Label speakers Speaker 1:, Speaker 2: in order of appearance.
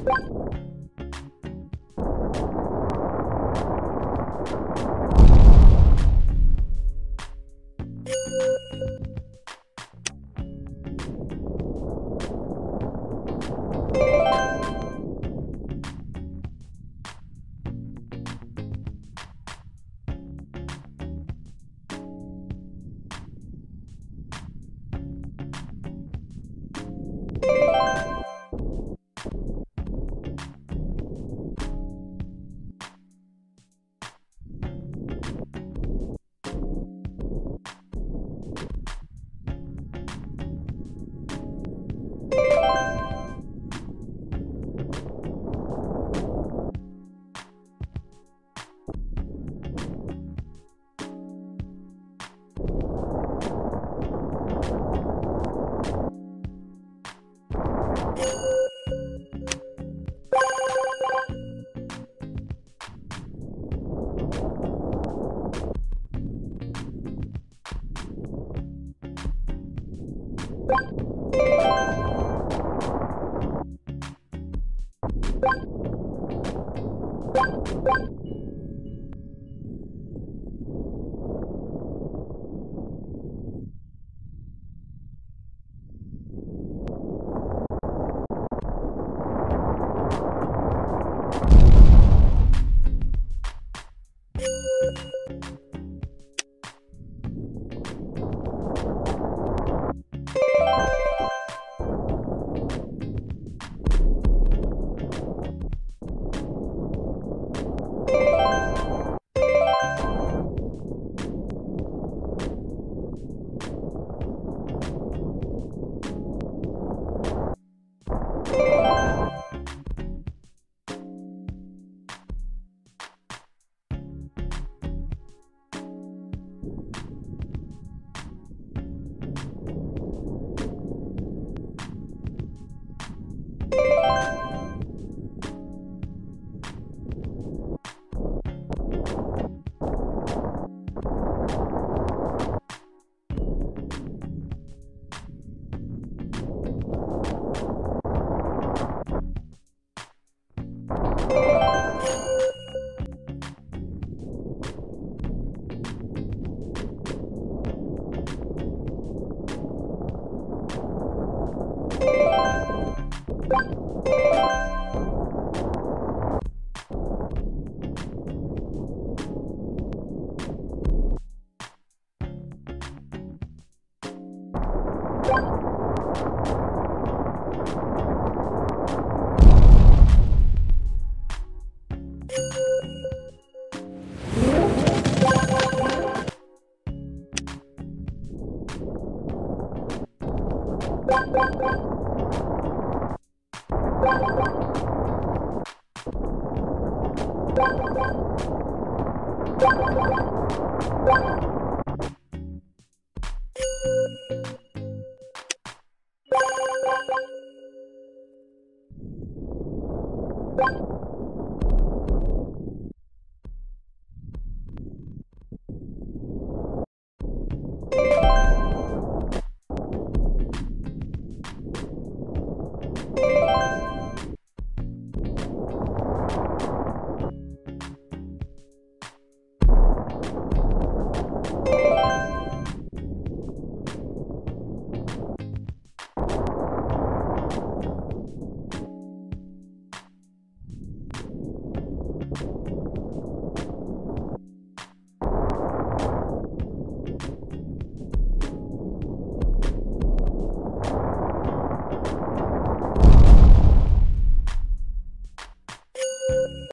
Speaker 1: Thank you. Thank you. you Thank you.